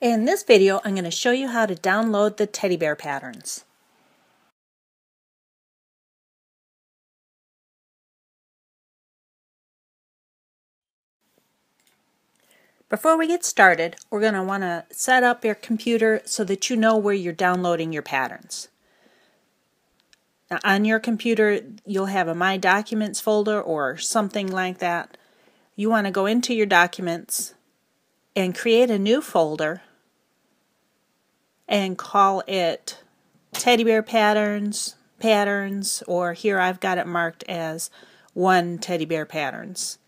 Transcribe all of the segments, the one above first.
In this video, I'm going to show you how to download the teddy bear patterns. Before we get started, we're going to want to set up your computer so that you know where you're downloading your patterns. Now, on your computer, you'll have a My Documents folder or something like that. You want to go into your documents and create a new folder and call it teddy bear patterns, patterns, or here I've got it marked as one teddy bear patterns.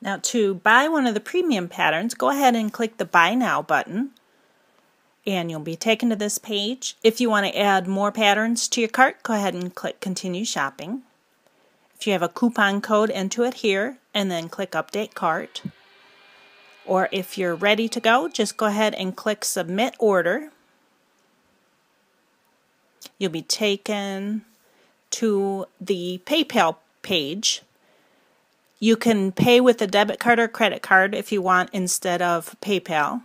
Now to buy one of the premium patterns, go ahead and click the Buy Now button and you'll be taken to this page. If you want to add more patterns to your cart, go ahead and click Continue Shopping. If you have a coupon code, enter it here and then click Update Cart. Or if you're ready to go, just go ahead and click Submit Order. You'll be taken to the PayPal page. You can pay with a debit card or credit card if you want instead of PayPal.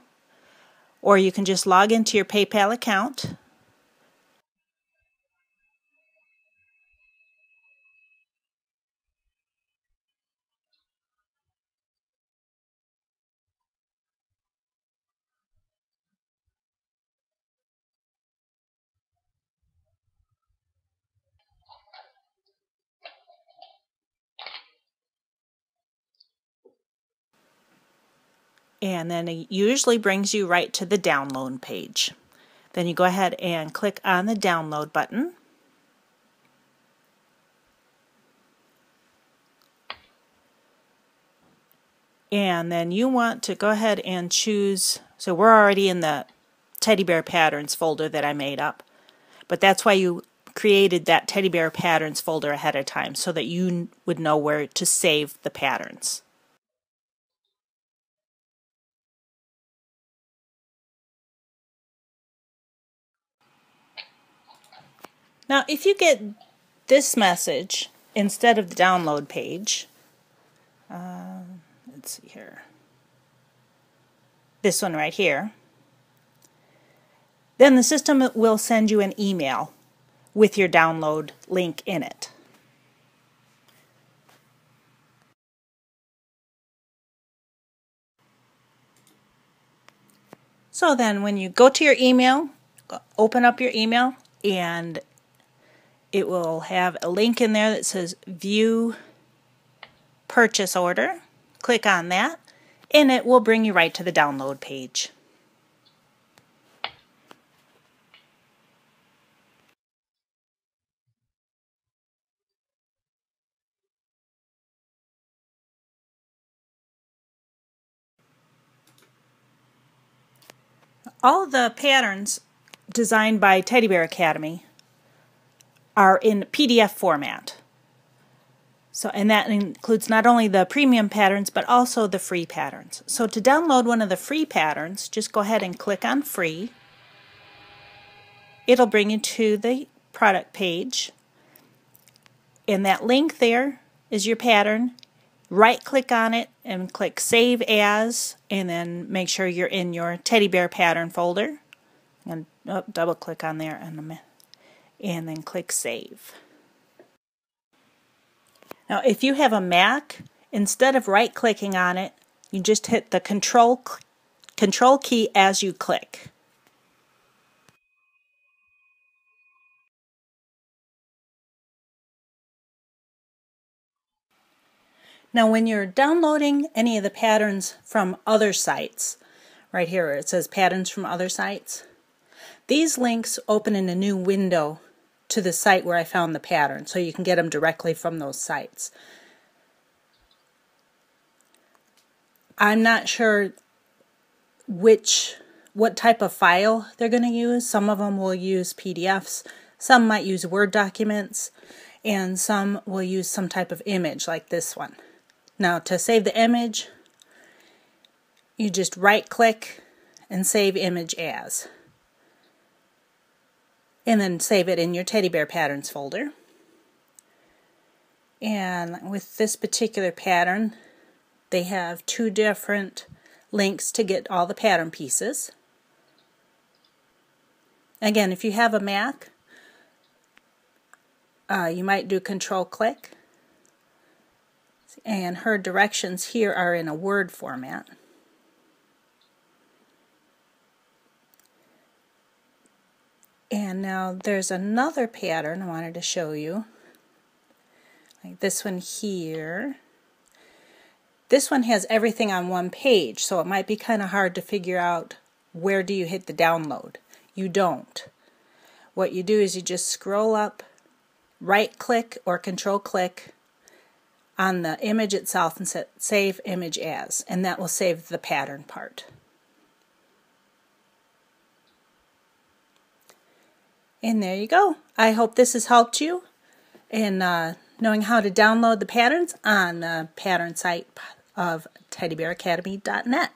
Or you can just log into your PayPal account and then it usually brings you right to the download page. Then you go ahead and click on the download button. And then you want to go ahead and choose, so we're already in the teddy bear patterns folder that I made up. But that's why you created that teddy bear patterns folder ahead of time so that you would know where to save the patterns. Now, if you get this message instead of the download page, uh, let's see here, this one right here, then the system will send you an email with your download link in it. So then when you go to your email, open up your email and it will have a link in there that says view purchase order. Click on that and it will bring you right to the download page. All the patterns designed by Teddy Bear Academy are in PDF format. So, and that includes not only the premium patterns, but also the free patterns. So to download one of the free patterns, just go ahead and click on free. It'll bring you to the product page. And that link there is your pattern. Right click on it and click Save As, and then make sure you're in your teddy bear pattern folder. And oh, double click on there and and then click Save. Now, if you have a Mac, instead of right clicking on it, you just hit the control, control key as you click. Now, when you're downloading any of the patterns from other sites, right here it says patterns from other sites, these links open in a new window to the site where I found the pattern so you can get them directly from those sites. I'm not sure which what type of file they're going to use. Some of them will use PDFs, some might use Word documents, and some will use some type of image like this one. Now to save the image, you just right click and save image as and then save it in your teddy bear patterns folder. And with this particular pattern, they have two different links to get all the pattern pieces. Again, if you have a Mac, uh, you might do control click. And her directions here are in a Word format. And now there's another pattern I wanted to show you. Like this one here. This one has everything on one page, so it might be kind of hard to figure out where do you hit the download. You don't. What you do is you just scroll up, right click or control click on the image itself and set save image as, and that will save the pattern part. And there you go. I hope this has helped you in uh, knowing how to download the patterns on the pattern site of teddybearacademy.net.